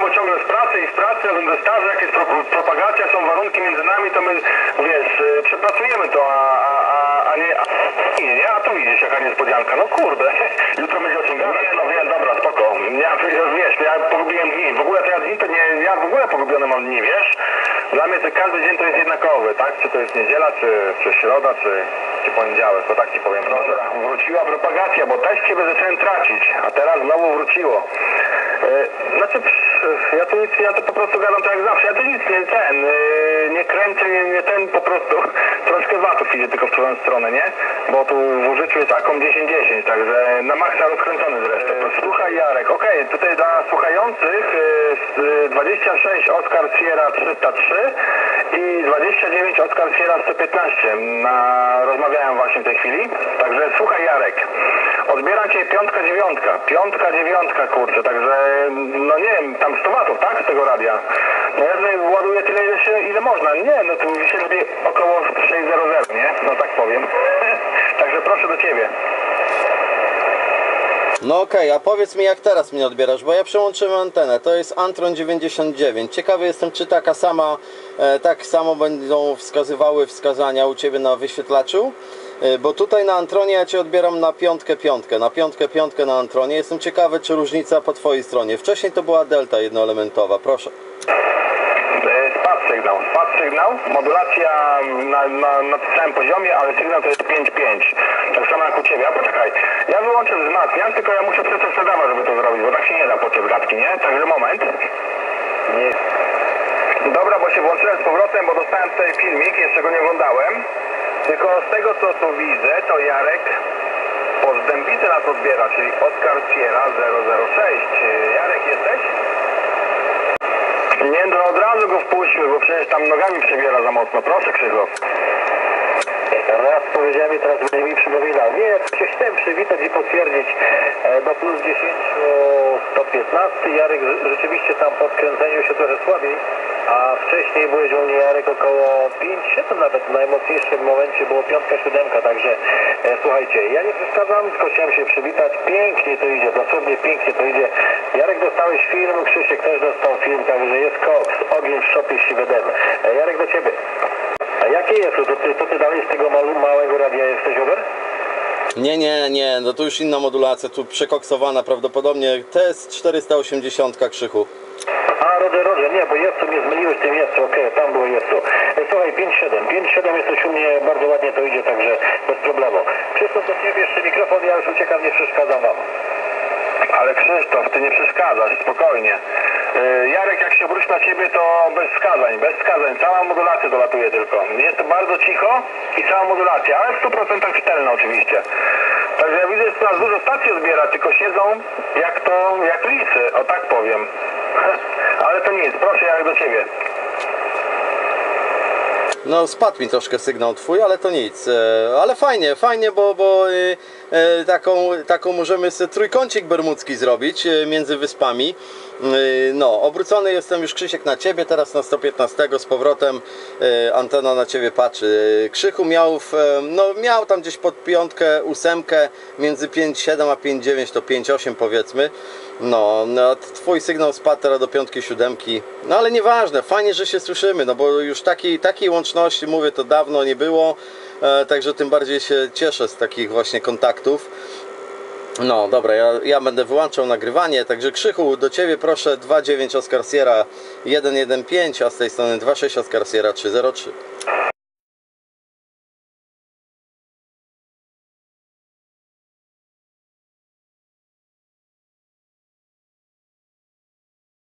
bo ciągle z pracy i w pracy, ze staży, jak jest pro, propagacja, są warunki między nami, to my, wiesz, y, przepracujemy to, a, a, a, a nie, a, nie, nie, a tu widzisz jaka niespodzianka, no kurde, jutro będzie o czym gadać, no wiem, dobra, spoko, ja, wiesz, ja pogubiłem dni, w ogóle to ja dni to nie, ja w ogóle pogubione mam dni, wiesz, dla mnie to każdy dzień to jest jednakowy, tak, czy to jest niedziela, czy, czy środa, czy, czy poniedziałek, to tak ci powiem, proszę. Wróciła propagacja, bo też ciebie zacząłem tracić, a teraz znowu wróciło. E, znaczy, psz, ja tu nic, ja to po prostu gadam tak jak zawsze, ja tu nic nie ten, e, nie ten, po prostu troszkę watów idzie tylko w twoją stronę, nie? Bo tu w użyciu jest Akom 1010, także na maksa rozkręcony zresztą. E, słuchaj Jarek, okej, tutaj dla słuchających e, s- 26 Oscar Sierra 303 i 29 Oscar Sierra 115 na, rozmawiałem w tej chwili, także słuchaj Jarek, odbieram cię piątka dziewiątka, piątka dziewiątka kurczę, także no nie wiem, tam 100 watów, tak, z tego radia. No ja ładuję tyle ile, się, ile można, nie, no tu mi się robi około 600, nie, no tak powiem. także proszę do ciebie. No okej, a powiedz mi jak teraz mnie odbierasz, bo ja przełączyłem antenę, to jest Antron 99. Ciekawy jestem, czy taka sama, e, tak samo będą wskazywały wskazania u Ciebie na wyświetlaczu, bo tutaj na Antronie ja Cię odbieram na piątkę piątkę, na piątkę piątkę na Antronie. Jestem ciekawy, czy różnica po Twojej stronie. Wcześniej to była delta jednoelementowa, proszę. E, Spadł sygnał, spadł sygnał, modulacja na, na, na samym poziomie, ale sygnał to jest 5.5. Tak samo jak u Ciebie. A poczekaj, ja wyłączę wzmacniacz, tylko ja muszę przestać sedawa, żeby to zrobić, bo tak się nie da podczas gadki, nie? Także moment. Nie. Dobra, bo się włączyłem z powrotem, bo dostałem tutaj filmik, jeszcze go nie oglądałem. Tylko z tego co tu widzę, to Jarek pod dębicę nas odbiera, czyli Oscar Sierra 006. Jarek jesteś? Nie, no od razu go wpuśćmy, bo przecież tam nogami przebiera za mocno. Proszę Krzysztof. Raz powiedziałem i teraz będzie mi przypominał. Nie, się chciałem przywitać i potwierdzić e, do plus 10 115. Jarek rze- rzeczywiście tam po odkręceniu się trochę słabiej, a wcześniej mnie Jarek około 5-7 nawet w najmocniejszym momencie było piątka, siódemka, także e, słuchajcie, ja nie przeszkadzam, tylko chciałem się przywitać. Pięknie to idzie, dosłownie pięknie to idzie. Jarek dostałeś film, Krzysiek też dostał film, także jest koks, ogień w szopie siwedem. E, Jarek do ciebie. A jakie jest? To ty, to ty dalej z tego malu, małego radia jesteś over? Nie, nie, nie, no to już inna modulacja, tu przekoksowana prawdopodobnie. To jest 480 krzychu. A, Roger, Roger, nie, bo jest tu, mnie zmyliłeś tym jest, okej, tam było. E, Słuchaj, 5-7, 5-7 jesteś u mnie, bardzo ładnie to idzie, także bez problemu. Krzysztof, do ciebie jeszcze mikrofon, ja już uciekam, nie przeszkadzam wam. Ale Krzysztof, ty nie przeszkadzasz, spokojnie. Yy, Jarek, jak się obróci na ciebie, to bez wskazań, bez wskazań. Cała modulacja dolatuje tylko. Jest to bardzo cicho i cała modulacja, ale w 100% czytelna oczywiście. Także ja widzę, że nas dużo stacji odbiera, tylko siedzą jak to, jak lisy, o tak powiem. Ale to nic, proszę Jarek do ciebie. No spadł mi troszkę sygnał twój, ale to nic. E, Ale fajnie, fajnie, bo, bo e, e, taką, taką możemy sobie trójkącik bermudzki zrobić między wyspami. E, No, obrócony jestem już Krzysiek na ciebie, teraz na 115 z powrotem e, antena na ciebie patrzy. E, Krzychu miał, w, no, miał tam gdzieś pod piątkę, ósemkę, między 5,7 a 5,9 to 5,8 powiedzmy. No, no, twój sygnał spadł teraz do piątki, siódemki. No ale nieważne, fajnie, że się słyszymy, no bo już takiej, takiej łączności, mówię, to dawno nie było. E, także tym bardziej się cieszę z takich właśnie kontaktów. No dobra, ja, ja będę wyłączał nagrywanie, także Krzychu, do Ciebie proszę 2.9 Oscar Sierra 1.1.5, a z tej strony 2.6 Oscar Sierra 3.03.